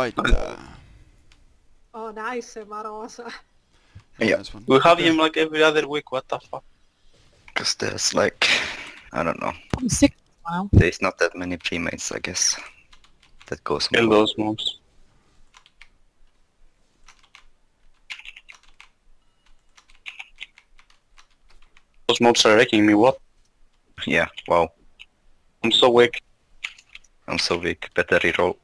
Right. Oh, nice, Marosa. Yeah. Nice one. We have him like every other week, what the fuck? Because there's like, I don't know, I'm sick now. there's not that many premates, I guess, that goes Kill on. those mobs. Those mobs are wrecking me, what? Yeah, wow, I'm so weak. I'm so weak, better reroll.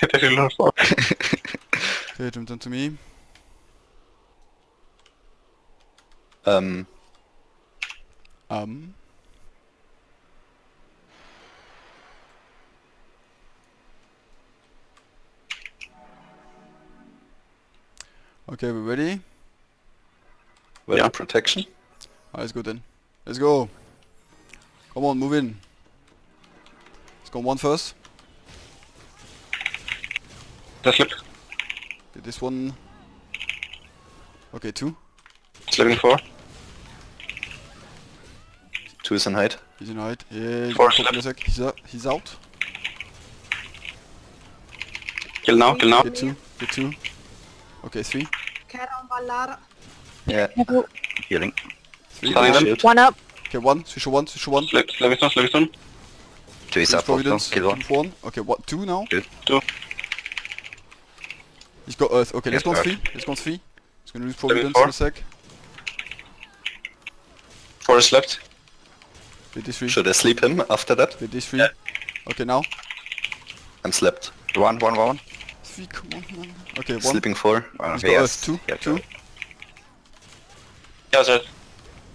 Better reload for- Okay, jump down to me. Um, Um. Okay, we ready? well, Yeah. protection. Alright, let's go then. Let's go. Come on, move in. Let's go one first. Just slip. Get this one. Okay, two. Slipping four. Two is in height. He's in height. Yeah, he's Four gonna pop in a slip. He's, out. he's out. Kill now, kill now. Get two. Get two. Okay, three. Yeah. Healing. Three. Stunning them. Shield. One up. Okay, one. Switch one. Switch one. Slip, Slivingston, Slivingston. Two is up Providence. kill one. One. Okay, what? Two now. Two. Two. He's got Earth. Uh, okay, let's go on three. Let's go on three. He's gonna lose Seven, Providence four. in a sec. Four is left. Get this three. Should I sleep him after that? Get this three. Yeah. Okay, now. I'm slept. One, one, one. Three, come on, man. Okay, one. Sleeping four. One, He's uh, got yes, Earth. Two. yeah, Two. Yeah, sir.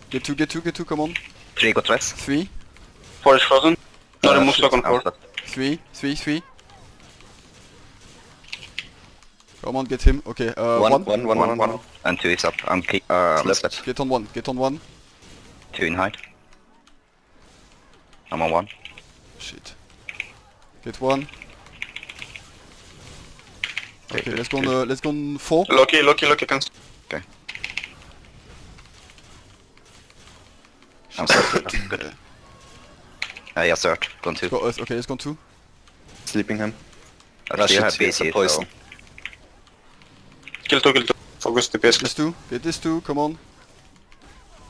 Get two, get two, get two, come on. Three got rest. Three. Four is frozen. No, Uh, ah, remove shit. stock on four. Three, three, three. Come on, get him. Okay, uh, One, one. one, one, one, one. And two is up. I'm ki- uh, I'm Left. Get on one, get on one. Two in height. I'm on one. Shit. Get one. Okay, good, let's go on, uh, let's go on four. Lucky, lucky, lucky. can... Okay. I'm slept. Good. Uh, yeah, third. Gone two. Got Earth. Okay, let's go on two. Sleeping him. I still shit, have he a poison. so... Kill two, kill two. Focus the PS. This two. Get this two, come on.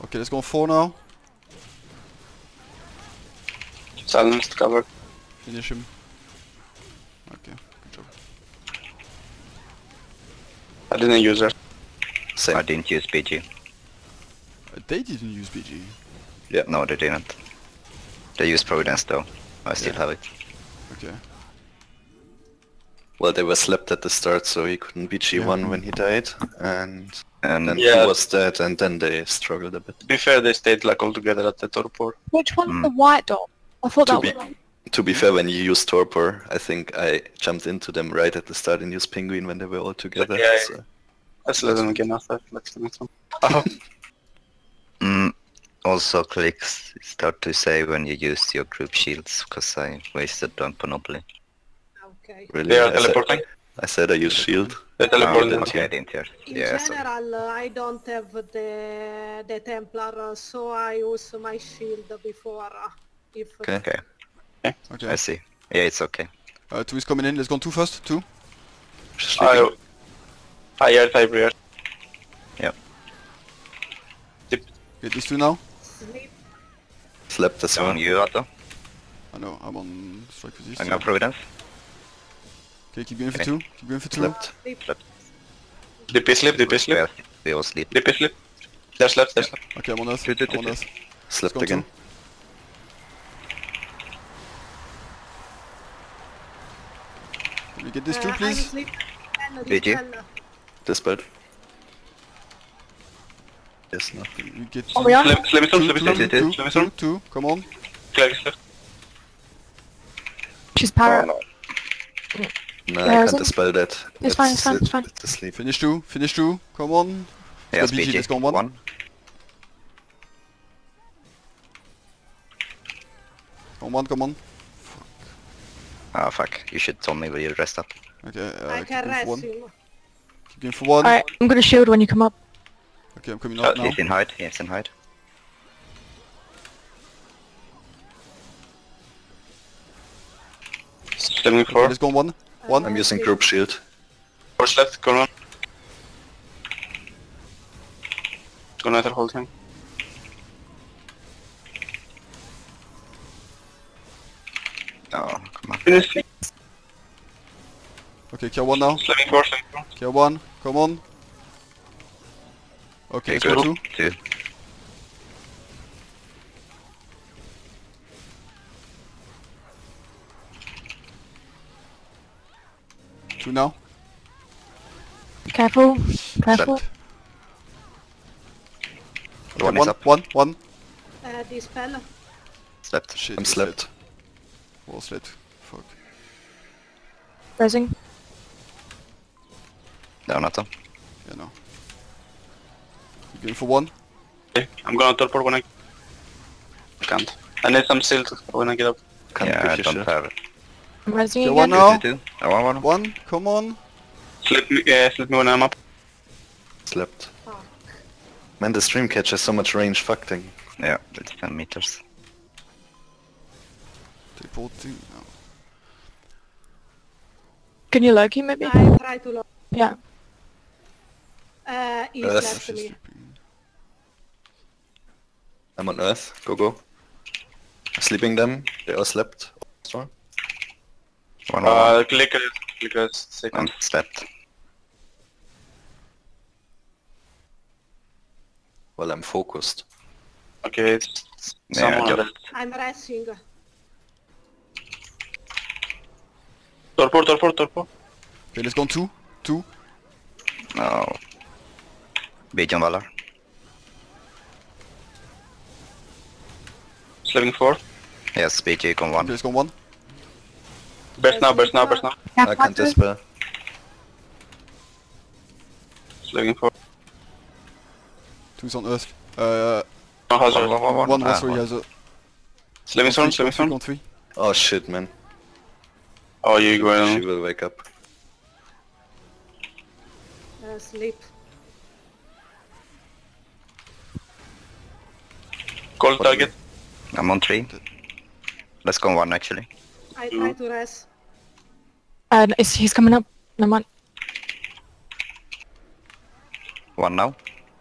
Okay, let's go on four now. Silenced, cover. Finish him. Okay, good job. I didn't use that. Same. I didn't use BG. Uh, they didn't use BG. Yeah, no, they didn't. They used Providence though. I still Yeah. have it. Okay. Well, they were slept at the start, so he couldn't be G1 Yeah. when he died, and And then Yeah. he was dead, and then they struggled a bit. To be fair, they stayed like all together at the torpor. Which one's Hmm. the white dog? I thought To that be, was... to be fair, when you use Torpor, I think I jumped into them right at the start and used Penguin when they were all together. Yeah, so- Let's let them again after. Let's the next one. Oh, mm, also clicks start to say when you use your group shields, because I wasted on Monopoly. Okay. Really, they are I said, teleporting. I said I use shield. They're Oh, teleporting. didn't okay, you? I didn't hear. In Yeah, general, uh, I don't have the the Templar, uh, so I use my shield before. Uh, if Okay. Okay, Okay. I see. Yeah, it's okay. Uh, two is coming in. Let's go on two first. Two. I, I air type rear. Get these two now. sleep. Slept as So well. on you, Otto. I know, I'm on strike resist. I'm gonna Providence. Okay, keep going for Okay. two. Keep going for two. Slept. sleep. DP slip, DP slip, Yeah, we all sleep. DP slip. There's left, there's left. Okay, I'm on Earth. Two, two, I'm on two. Earth. Slept go again. Can we get these two, Uh, I'm please? sleep. And Did you? dispel. Dispelled. Yes, nothing. Can we get Oh, we are? Slim, Slimstone, two, two, Slimstone, two, two, two, Slimstone. two, come on. Clear is left. She's Oh, no. No, I is can't dispel that. It's fine, it's fine, it's fine. It's asleep. Finish two, finish two, come on. Yeah, go BG, BG. let's go on one. One. Come on, come on. Ah, fuck. You should tell me where you rest up. Okay, uh, I keep can going for rest one. him. Keep going for one. Alright, I'm gonna shield when you come up. Okay, I'm coming Uh, out now. He's in height. He's in height. Slimming Okay, four. let's go on one. One. I'm using group shield. Force left, go on. Go on, whole thing. Oh, come on. Finish. Okay, kill one now. Slamming four, slamming four. Kill one. Come on. Okay, let's Okay, go two. Two. Two now. Careful. Careful. Slept. Okay, One is one, up. one, one. Uh, dispel. Slept. Shit. I'm it's slept. lit. Well slit. Fuck. Resing. Down at them. Yeah, no. You going for one? Okay, I'm gonna teleport when I can't. I need some shield when I get up. Can't yeah, I don't your have it. I'm resing Okay, again. one now. Two, two, two. Oh, one, one. One. Come on. Slip me, uh, slip me when I'm up. Slept. Fuck. Man, the stream catch has so much range. Fuck thing. Yeah, it's 10 meters. Teleporting. No. Can you Loki maybe? I try to lock. Yeah. Uh, he's Earth. left She's me. I'm on Earth. Go go. Sleeping them. They all slept. Strong. One, one, one. Uh, click it, click it, I'm second. slept. Well, I'm focused. Okay, it's Yeah, someone just- left. I'm racing. Teleport, teleport, teleport. Okay, let's go on two. Two. No. Beacon Valor. Slaving four. Yes, BG on Okay, one. let's go one. Burst now, burst now, burst now. I can't dispel. Slaving four. Two's on Earth. Uh, No hazard. One, one, one, one. one was Ah, three one. has a... Slaving Three, storm, slaving three, storm. on three. Oh shit, man. Oh, you She going will wake up. Uh, sleep. Call target. I'm on three. Let's go on one actually. I try to rest. Uh, is he's coming up? No man. One now.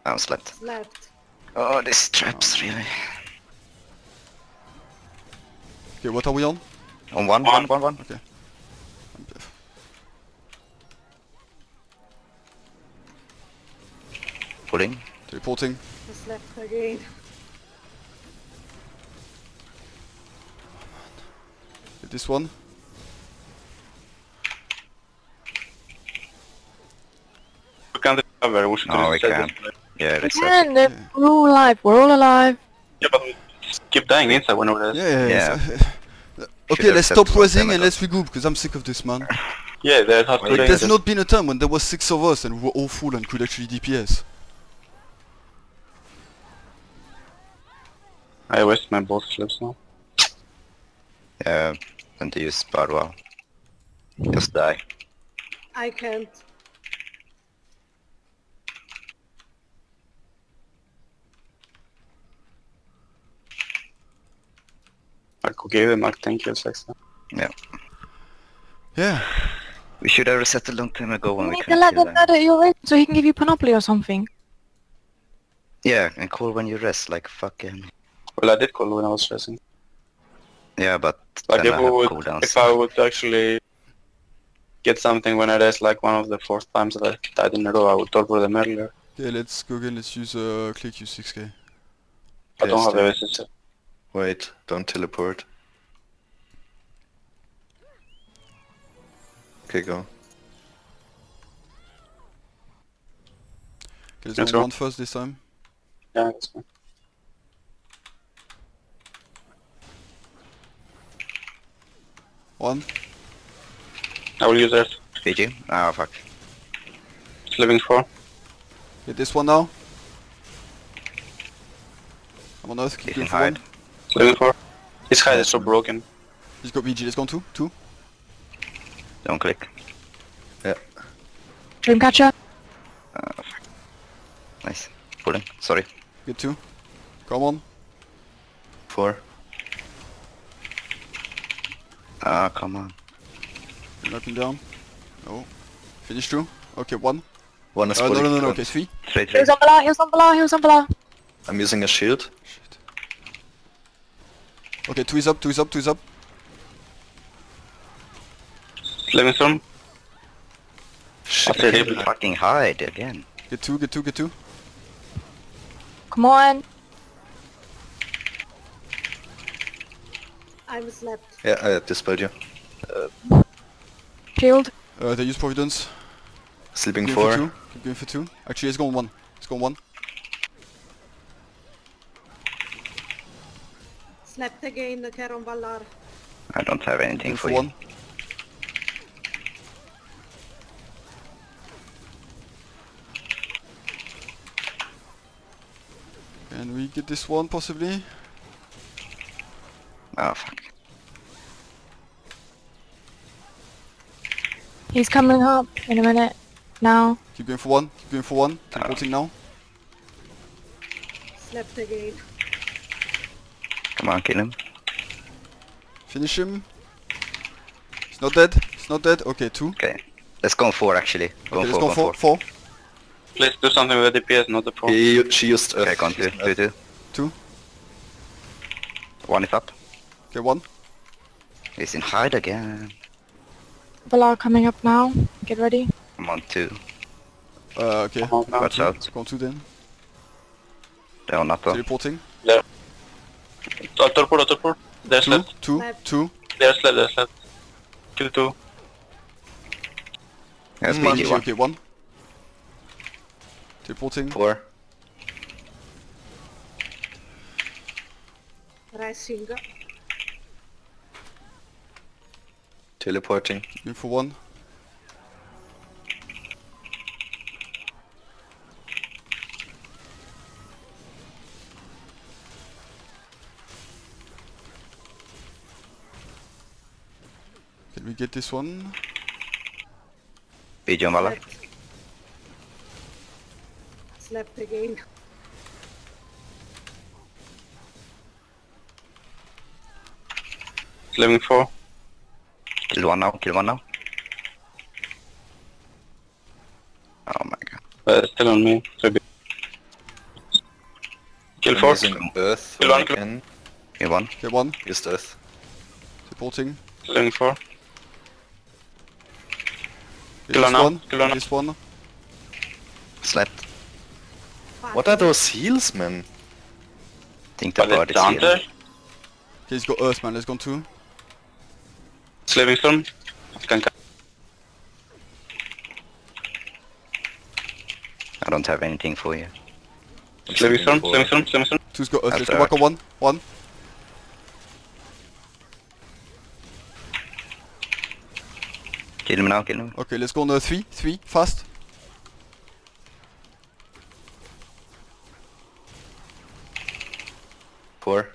I'm slept. Left. Oh, these traps really. Okay, what are we on? On one, one, one, one. Okay. Pulling. Teleporting. Just left again. Hit this one. We can't recover. We should No, we can't. this. Yeah, reset. Man, they're- we're all alive. We're all alive. Yeah, but we keep dying inside whenever Yeah, there's... yeah, Yeah. yeah. okay, let's stop one resing time and let's regroup, because I'm sick of this, man. Yeah, there's hard Wait, to Like, there's not been a time when there was six of us and we were all full and could actually DPS. I waste my both slips now. Yeah, and to use Barwa. Just die. I can't. I could give him like 10 kills extra. Yeah. Yeah. We should have reset a long time ago when You we need to couldn't let kill them them. know that you're in so he can give you Panoply or something. Yeah, and call when you rest, like fucking... Well, I did call when I was stressing. Yeah, but Like then if, I have would, cooldowns. if I would actually get something when I rest, like one of the fourth times that I died in a row, I would teleport them earlier. Okay, let's go again, let's use uh, click U6K. I don't have the then. Wait, don't teleport. Okay, go. Okay, let's Let's go go. one first this time. Yeah, that's fine. One. I will use Earth. BG? Ah, fuck. Living 4. Hit this one now. I'm on Earth, keep You going can for hide. one. Slaving 4. His hide is so broken. He's got BG, let's go on two. Two. Don't click. Yeah. Dreamcatcher. Nice. Pulling. Sorry. Get two. Come on. Four. Ah, come on. You're knocking down. No. Finish two. Okay, one. One is Uh, no, no, no, no. Okay, three. Three, three. was on below, he was on below, he was on below. I'm using a shield. Shit. Okay, two is up, two is up, two is up. Slaving Storm. Shit. After fucking hide again. Get two, get two, get two. Come on. I'm slept. Yeah, I dispelled you. Shield. Uh, they use Providence. Sleeping Keep going for two. Keep going for two. Actually, it's going one. It's going one. Slept again, Keron Vallar. I don't have anything Going for for you. one. Can we get this one possibly? Oh fuck. He's coming up in a minute. Now. Keep going for one. Keep going for one. Teleporting now. Slept again. Come on, kill him. Finish him. He's not dead. He's not dead. Okay, two. Okay. Let's go on four actually. Go Okay, on let's four, go go on four. four. Please do something with the DPS, not the pro. He, she used Earth. Okay, go on two, two, two. Two. One is up. Okay, one. He's in hide again. Below coming up now. Get ready. I'm on two. Uh, okay. Come on, now. Watch out. Go on two then. They're on upper. Teleporting. Uh, torpor, torpor. There's Two, left. two, Left. two. There's left, there's left. Kill two. Yes, Mm, BG Okay, one. okay, one. Teleporting. Four. Racing. Teleporting. Going for one. Can we get this one? BG on Vallar. Slept. Slept again. Slaving four. Kill one now, kill one now. Oh my god. Uh, still on me. So be- Kill I'm four. using Earth Kill when I one, kill- can. Kill one. Okay, one. Used Earth. Teleporting. Slaving four. Okay, Kill this one now, one. kill one now. This one. Slept. Fuck. What are those heals, man? Think the But bird it's is down here. there. Okay, let's go Earthman. Let's go on two. Slaving storm. Can I don't have anything for you. Slaving storm, four. slaving storm, slaving storm. Two's go Earth. That's Let's go back on one. One. Kill him now, kill him. Okay, let's go on uh, three. Three. Fast. Four.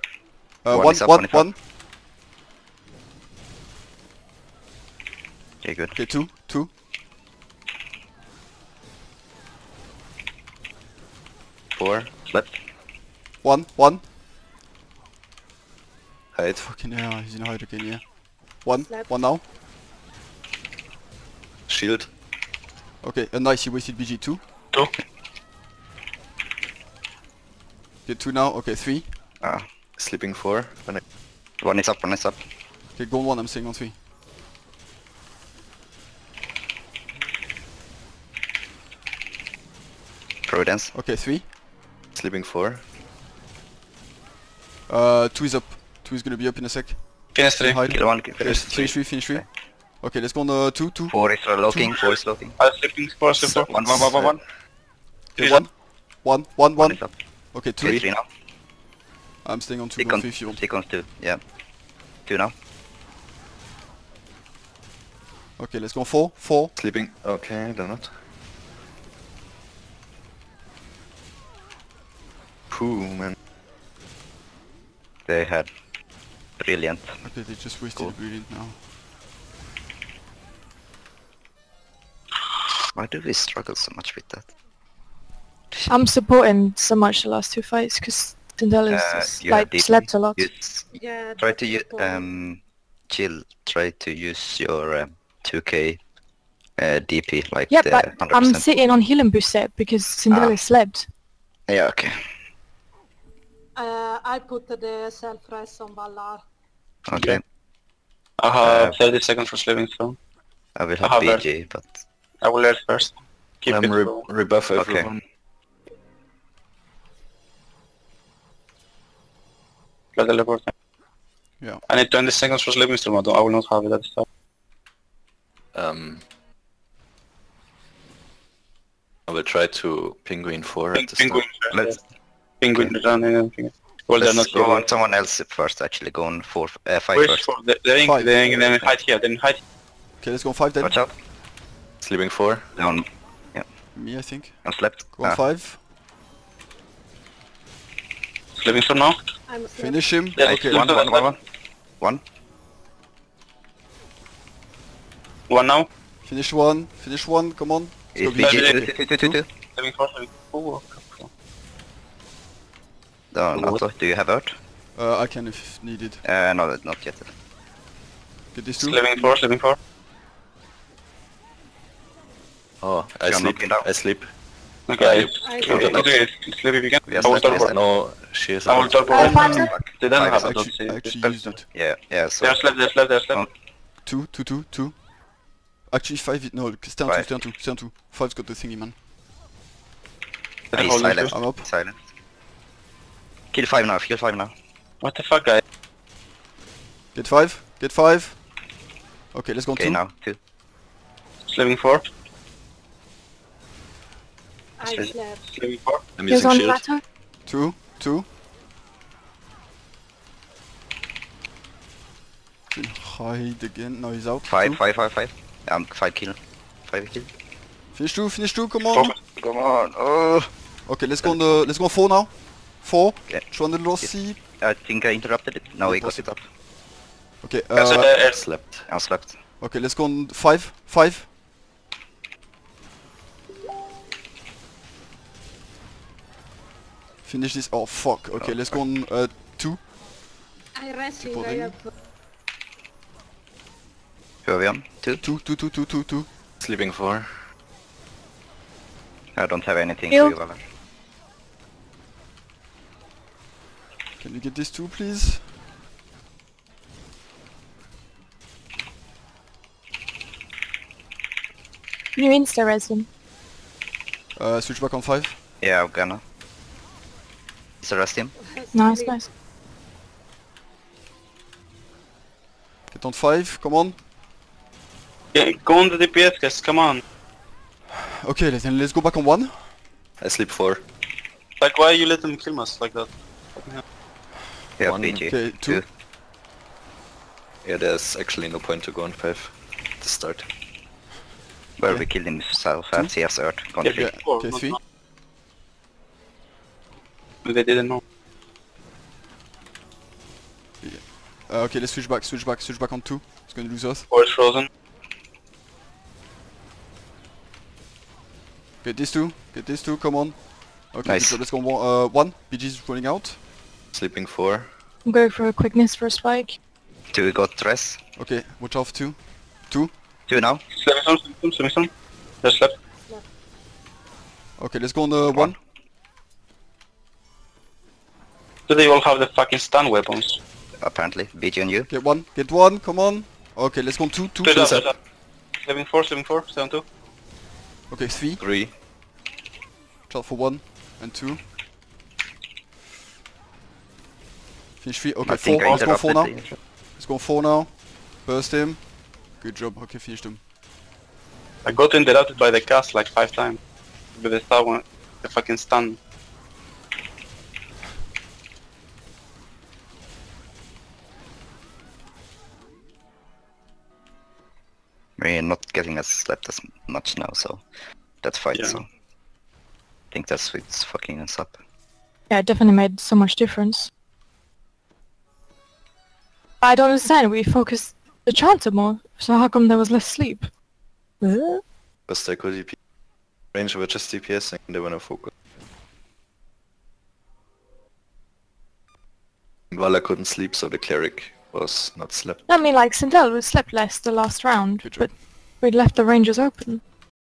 Uh, One one, is up, one, Okay, good. Okay, two, two. Four. Slept. One, one. Hide. Fucking hell, he's in hide again, yeah. One, Slap. one now. Shield. Okay, uh, nice, he wasted BG. Two. Two. Okay, two now. Okay, three. Ah. Sleeping four. One is up, one is up. Okay, go on one, I'm staying on three. Providence. Okay, three. sleeping four. Uh, two is up. Two is gonna be up in a sec. Finish three. Hide. Kill one, Okay, finish finish three. three, finish three. Okay, let's go on uh, two, two. Four is looking, four is looking. Uh, sleeping four, sleeping four. One, one, one, one, one. Okay, Three one. One, one, One one. is. Okay, two. Three, three now. I'm staying on two, Stick go on, three if you want. stick on two, yeah. Two now. Okay, let's go on four, four. Sleeping. Okay, they're not. Phew, man. They had brilliant. Okay, they just wasted Cool. a brilliant now. Why do we struggle so much with that? I'm supporting so much the last two fights because Syndeel is Uh, just, like DP. slept a lot. Use, Yeah. try to use, um, chill, try to use your um, 2k uh, DP, like Yeah, the but I'm 100%. sitting on Hillenbusse because Cinderella Ah. slept. Yeah, okay. Uh, I put the self-res on Vallar. Okay. I have Uh, 30 seconds for sleeping, Stone. I will I have have that. BG, but I will let first. Keep I'm it re- low. rebuff Okay. everyone. Let teleport. Yeah. I need 20 seconds for sleeping, Stone, I I will not have it at the start. Um, I will try to penguin four Ping- at the Penguin, start. let's Penguin running and everything. Well, they're not let's go on someone else first. Actually, go on four, uh, five Where's first. for the, the ring, Five. the ring, then hide here, then hide Okay, let's go on five then. Watch out. Sleeping four. Down. Me, I think. I'm slept. Go on Ah, five. Living Stone now. I'm asleep. Finish him. Yeah, Okay. One, one, one, one. One. One now. Finish one. Finish one. Come on. Is go BG BG. two, two, two, two, two. Living four, living four. No, Nato, do you have Earth? Uh, I can if needed. Uh, no, not yet. Get these two. Living four, living four. Oh, I She sleep. unlocked it out. I sleep. Okay, I- I, I okay, sleep. okay, sleep if you can. Yes, I will yes, yes, teleport. No, she is I will out. teleport. Five Back. seconds. They don't Five have a seconds. dot Actually, I save. actually used it. Yeah, yeah, so... They're slept, they're slept, they're slept. Oh. Two, two, two, two. Actually, five. No, stay on two, Five. stay on two, stay on two. Five's got the thingy, man. They're He's holding silent. two. I'm up. Silent. Kill five now, kill five now. What the fuck, guys? Get five. Get five. Okay, let's go on Okay, two. now, two. Living four, I slept. living four. I'm using on shield. plateau. Two, two. Can hide again. No, he's out. Five, Two. five, five, five. Um, five kill. Five kill. Finish two, finish two. Come on. Four. Come on. Oh. Okay, let's go on the. Let's go on four now. Four. Okay. Try the Rossi. I think I interrupted it. No, he got it up. Okay. That's Uh, uh, uh, Slept. I slept. okay, let's go on five. Five. Finish this. Oh fuck. Okay, Oh, let's go on uh, two. I resting. I Supporting. have Who are we on? Two? Two, two, two, two, two, two. Sleeping four. I don't have anything Heal. for you, Vallar. Can you get these two, please? You insta res him. Uh, switch back on five. Yeah, I'm gonna. Let's arrest him. Nice, nice. Get on five. Come on. yeah, go on the DPS, guys, come on. Okay, then let's go back on one. I sleep four. Like, why are you let them kill us like that? Yeah, One. BG. Okay, two. Yeah, there's actually no point to go on five. To start. Where Okay. we killed himself at CS Earth. Gone Yeah, three. Okay, okay, three. They didn't know. Uh, okay, let's switch back, switch back, switch back on two. It's gonna lose us. Four is frozen. Get these two. Get these two. Come on. Okay, Nice. so let's go on one. Uh, one. BG's running out. Sleeping four. I'm going for a quickness for a spike. Two got dress. Okay, watch off two. Two. Two now. Sleeping stone, sleeping stone, sleeping stone. They're. Okay, let's go on the one. Do they all have the fucking stun weapons? Apparently. BG on you. Get one. Get one. Come on. Okay, let's go on two. Two. Split up, Two. split up. Sleeping four, sleeping four, seven two. Okay, three. Three. Watch out for one and two. Finish three. Okay, I four. I Let's go four now. interrupted. Let's go four now. Burst him. Good job. Okay, finished him. I got interrupted by the cast like five times. With the star one, the fucking stun. We're not getting as slept as much now, so that's fine. Yeah. So I think that's what's fucking us up. Yeah, it definitely made so much difference. I don't understand. We focused the chanter more, so how come there was less sleep? Because they could DP. Range were just DPS and they wanna focus. Vallar couldn't sleep, so the cleric was not slept. I mean, like Syndeel we slept less the last round, Good but. We left the rangers open.